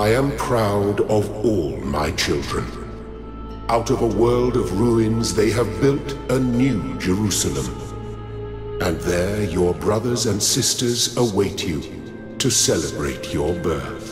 I am proud of all my children. Out of a world of ruins, they have built a new Jerusalem. And there your brothers and sisters await you to celebrate your birth.